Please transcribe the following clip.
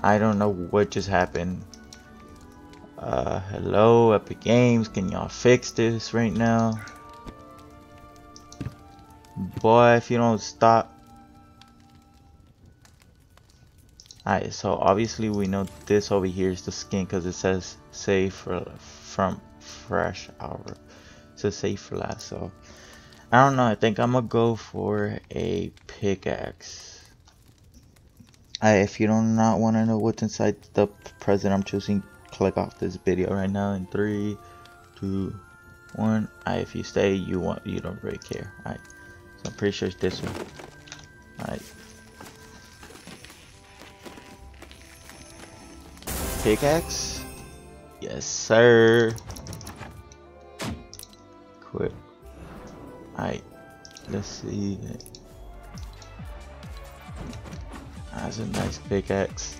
I don't know what just happened. Uh, hello, Epic Games. Can y'all fix this right now? Boy, if you don't stop. Alright, so obviously we know this over here is the skin because it says save for, from fresh hour. Says save for last, so I don't know. I think I'm gonna go for a pickaxe. If you do not want to know what's inside the present I'm choosing, click off this video right now in three, two, one. If you stay, you want you don't really care. Alright, so I'm pretty sure it's this one. Alright. Pickaxe? Yes, sir. Quit. Alright, let's see. That's a nice pickaxe.